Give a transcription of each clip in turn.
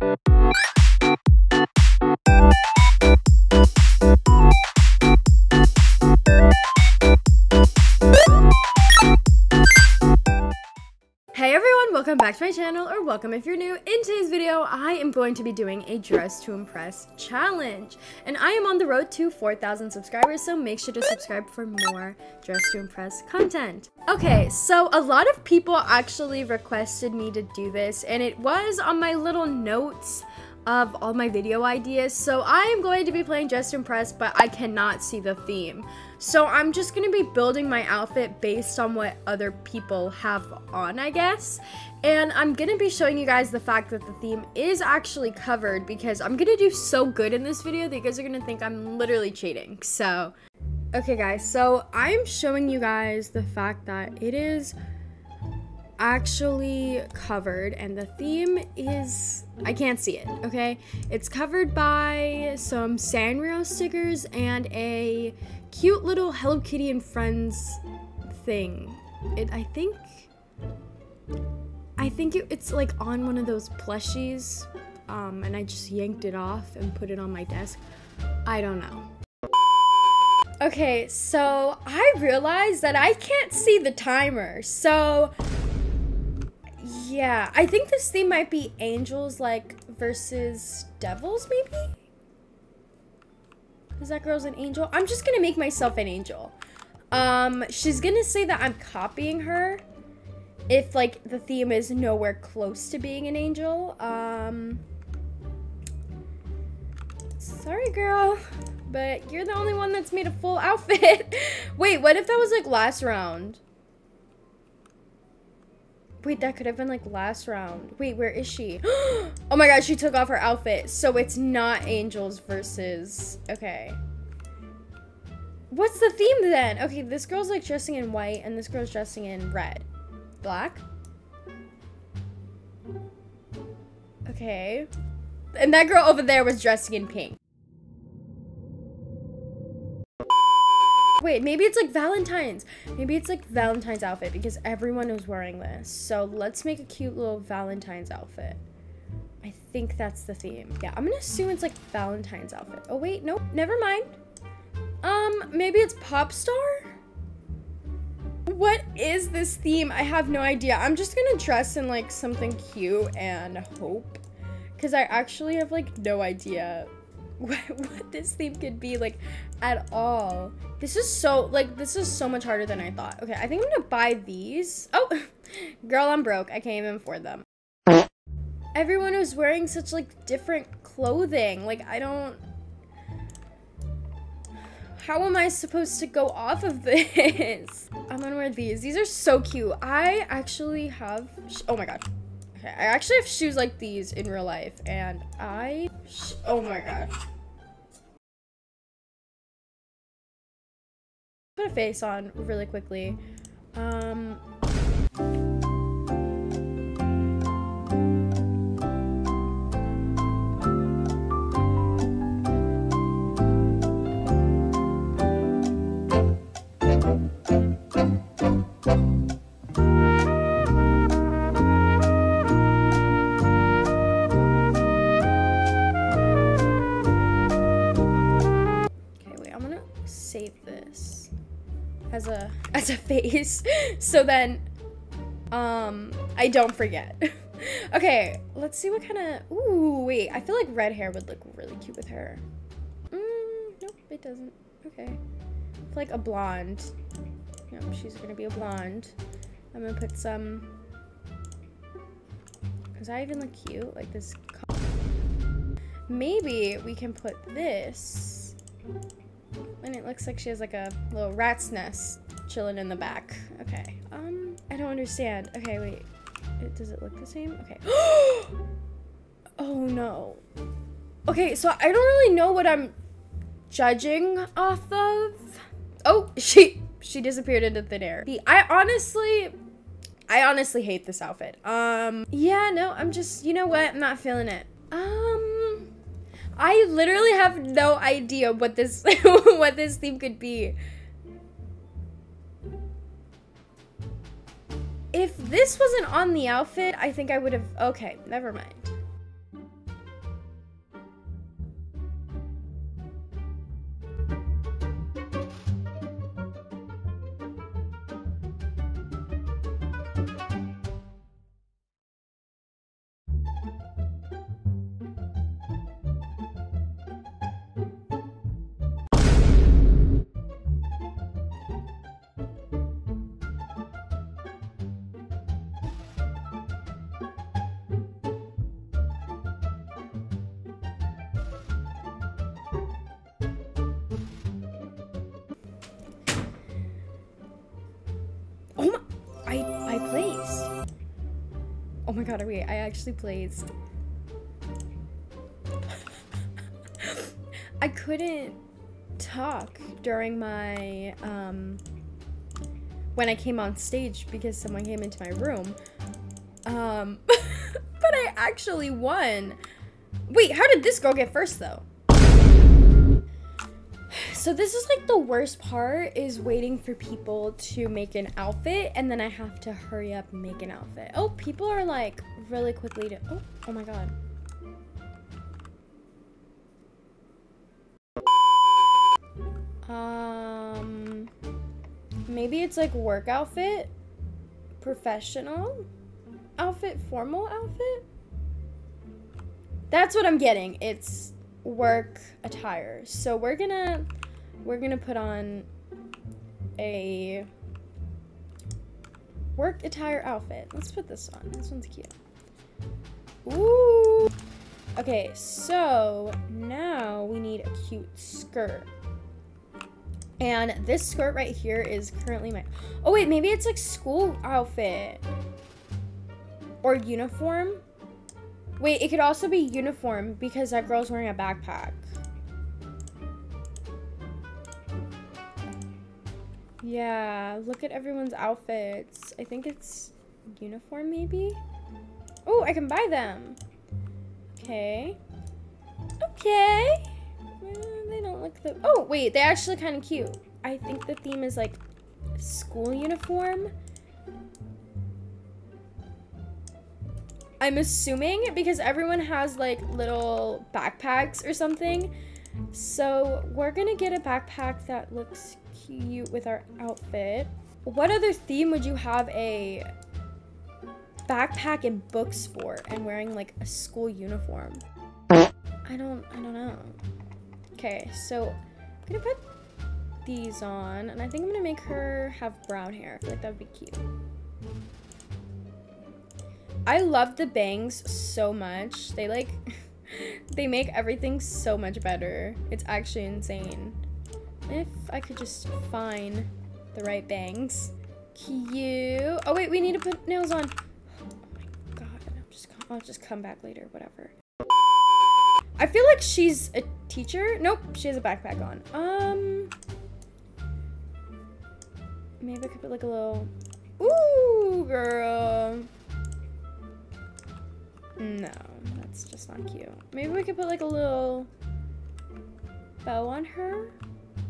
Welcome to my channel, or welcome if you're new. In today's video, I am going to be doing a Dress to Impress challenge. And I am on the road to 4,000 subscribers, so make sure to subscribe for more Dress to Impress content. Okay, so a lot of people actually requested me to do this, and it was on my little notes of all my video ideas. So I am going to be playing to Impress, but I cannot see the theme. So I'm just going to be building my outfit based on what other people have on, I guess. And I'm going to be showing you guys the fact that the theme is actually covered because I'm going to do so good in this video that you guys are going to think I'm literally cheating. So, okay guys, so I'm showing you guys the fact that it is actually covered and the theme is I can't see it, okay? It's covered by some Sanrio stickers and a cute little Hello Kitty and Friends thing. It I think I think it, it's like on one of those plushies um, and I just yanked it off and put it on my desk. I don't know. Okay, so I realized that I can't see the timer. So yeah, I think this theme might be angels like versus devils maybe? Because that girl's an angel. I'm just gonna make myself an angel. Um, she's gonna say that I'm copying her if like the theme is nowhere close to being an angel. Um, sorry girl, but you're the only one that's made a full outfit. Wait, what if that was like last round? Wait, that could have been like last round. Wait, where is she? oh my god, she took off her outfit. So it's not angels versus... Okay. What's the theme then? Okay, this girl's like dressing in white and this girl's dressing in red. Black? Okay. And that girl over there was dressing in pink. Wait, maybe it's like Valentine's. Maybe it's like Valentine's outfit because everyone is wearing this. So let's make a cute little Valentine's outfit. I think that's the theme. Yeah, I'm gonna assume it's like Valentine's outfit. Oh wait, nope, never mind. Um, maybe it's pop star? What is this theme? I have no idea. I'm just gonna dress in like something cute and hope. Cause I actually have like no idea what, what this theme could be like at all. This is so like this is so much harder than I thought. Okay, I think I'm gonna buy these. Oh, girl, I'm broke. I can't even afford them. Everyone was wearing such like different clothing. Like I don't. How am I supposed to go off of this? I'm gonna wear these. These are so cute. I actually have. Oh my god. Okay, I actually have shoes like these in real life, and I, oh my god. Put a face on really quickly. Um, as a face so then um I don't forget. okay, let's see what kind of ooh wait, I feel like red hair would look really cute with her. Mm, nope, it doesn't. Okay. like a blonde. Yep, she's gonna be a blonde. I'm gonna put some Does that even look cute? Like this Maybe we can put this and it looks like she has like a little rat's nest chilling in the back. Okay. Um, I don't understand. Okay, wait. It, does it look the same? Okay. oh no. Okay, so I don't really know what I'm judging off of. Oh, she she disappeared into thin air. I honestly I honestly hate this outfit. Um, yeah, no, I'm just, you know what? I'm not feeling it. Um, I literally have no idea what this what this theme could be. If this wasn't on the outfit, I think I would have... Okay, never mind. God, wait, I actually placed. I couldn't talk during my, um, when I came on stage because someone came into my room. Um, but I actually won. Wait, how did this girl get first though? So this is like the worst part is waiting for people to make an outfit and then I have to hurry up and make an outfit. Oh, people are like really quickly to, oh, oh my God. Um, maybe it's like work outfit, professional outfit, formal outfit. That's what I'm getting. It's work attire. So we're gonna we're gonna put on a work attire outfit. Let's put this on. This one's cute. Ooh. Okay, so now we need a cute skirt. And this skirt right here is currently my... Oh, wait, maybe it's like school outfit. Or uniform. Wait, it could also be uniform because that girl's wearing a backpack. Yeah, look at everyone's outfits. I think it's uniform maybe? Oh, I can buy them. Okay. Okay. They don't look the- Oh, wait, they're actually kind of cute. I think the theme is like school uniform. I'm assuming because everyone has like little backpacks or something. So we're gonna get a backpack that looks cute with our outfit. What other theme would you have a backpack and books for and wearing like a school uniform? I don't, I don't know. Okay, so I'm gonna put these on and I think I'm gonna make her have brown hair. I feel like that would be cute. I love the bangs so much. They like, they make everything so much better. It's actually insane. If I could just find the right bangs. Cute. Oh wait, we need to put nails on. Oh my god, I'll just, I'll just come back later, whatever. I feel like she's a teacher. Nope, she has a backpack on. Um, maybe I could put like a little, ooh, girl. No, that's just not cute. Maybe we could put like a little bow on her.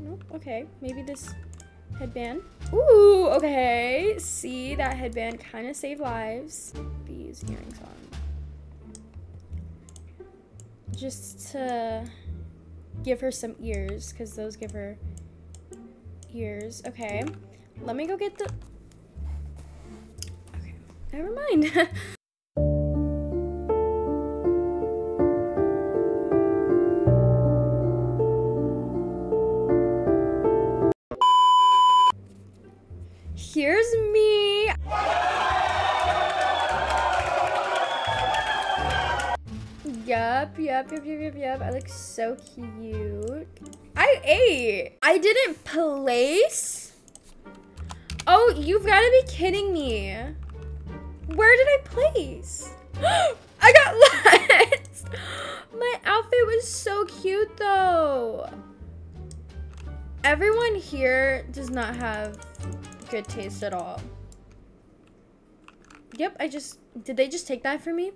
Nope, okay. Maybe this headband. Ooh, okay. See, that headband kind of saved lives. These earrings on. Just to give her some ears, because those give her ears. Okay. Let me go get the... Okay, never mind. Here's me. Yup, yup, yup, yup, yup, yup. I look so cute. I ate. I didn't place. Oh, you've got to be kidding me. Where did I place? I got last. My outfit was so cute though. Everyone here does not have good taste at all. Yep, I just, did they just take that from me?